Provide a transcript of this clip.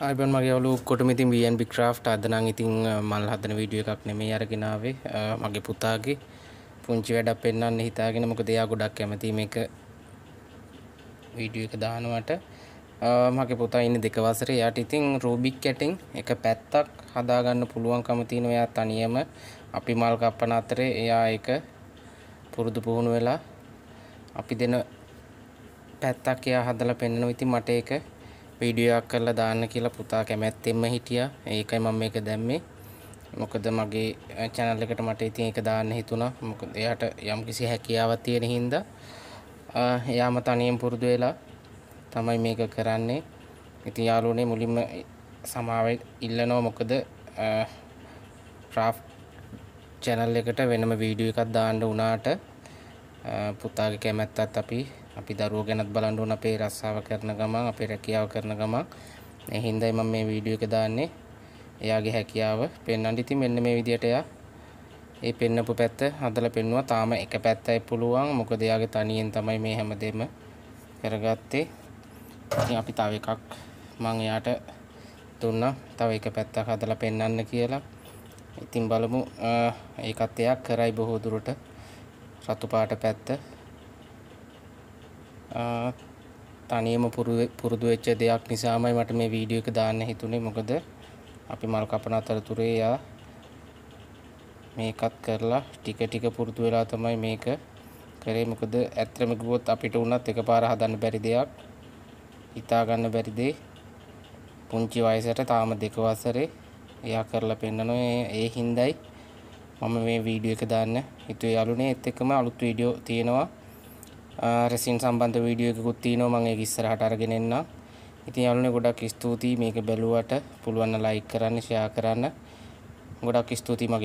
අයිබන් මගේ ඔලු කොටම ඉතින් BNB ක්‍රාෆ්ට් අද නම් ඉතින් මල් හදන වීඩියෝ එකක් නෙමෙයි අරගෙන ආවේ. මගේ පුතාගේ පුංචි වැඩක් පෙන්වන්න හිතාගෙන මොකද එයා ගොඩක් කැමති මේක වීඩියෝ එක දානවට. මගේ පුතා ඉන්නේ දෙක වසරේ. එයාට ඉතින් රූබික් කැටින් එක පැත්තක් හදාගන්න පුළුවන්කම තියෙනවා එයා තනියම. අපි මල් කපන අතරේ එයා ඒක පුරුදු පුහුණු වෙලා අපි දෙන පැත්තක් එයා හදලා පෙන්වනවා ඉතින් මට ඒක වීඩියෝ එකක් කරලා දාන්න කියලා පුතා කැමැත්තෙන්ම හිටියා. ඒකයි මම මේක දැම්මේ. මොකද මගේ channel එකට මට ඉතින් ඒක දාන්න හිතුණා. මොකද එයාට යම්කිසි හැකියාවක් තියෙන හින්දා එයාම තනියෙන් පුරුදු වෙලා තමයි මේක කරන්නේ. ඉතින් යාළුවනේ මුලින්ම සමාව ඉල්ලනවා මොකද craft channel එකට වෙනම වීඩියෝ එකක් දාන්න වුණාට පුතාගේ කැමැත්තත් අපි අපි දරුවෝ ගැනත් බලන්න ඕන අපේ රස්සාව කරන ගමන් අපේ රැකියාව කරන ගමන්. ඒ හින්දායි මම මේ වීඩියෝ එක දාන්නේ. එයාගේ හැකියාව පෙන්වන්න. ඉතින් මෙන්න මේ විදියට එයා ඒ පෙන්නපු පැත්ත හදලා පෙන්නුවා තාම එක පැත්තයි පුළුවන්. මොකද එයාගේ තනියෙන් තමයි මේ හැමදේම කරගත්තේ. ඉතින් අපි තව එකක් මම එයාට දුන්නා. තව එක පැත්තක් හදලා පෙන්වන්න කියලා. ඉතින් බලමු. ඒකත් එයා කරයි බොහෝ දුරට. රතු පාට පැත්ත. තනියම පුරුදු වෙච්ච දෙයක් නිසාමයි මට මේ වීඩියෝ එක දාන්න හිතුනේ. මොකද අපි මල් කපන අතරතුරේ යා මේකත් කරලා ටික ටික පුරුදු වෙලා තමයි මේක කරේ. මොකද ඇත්තම කිව්වොත් අපිට උනත් එකපාර හදන්න බැරි දෙයක් හිතා ගන්න බැරි දෙයක් පුංචි වයසට තාම දෙක වසරේ එයා කරලා පෙන්නනවා. ඒ හින්දායි මම මේ වීඩියෝ එක දාන්න හිතුවේ. යාළුවනේ ඒත් එක්කම අලුත් වීඩියෝ තියෙනවා. රෙසින් සම්බන්ධ වීඩියෝ එකකුත් තියෙනවා මම ඒක ඉස්සරහට අරගෙන එන්නම්. ඉතින් යාළුවනේ ගොඩක් ස්තුතියි මේක බැලුවට පුළුවන් නම් ලයික් කරන්න ෂෙයා කරන්න. ගොඩක් ස්තුතියි මගේ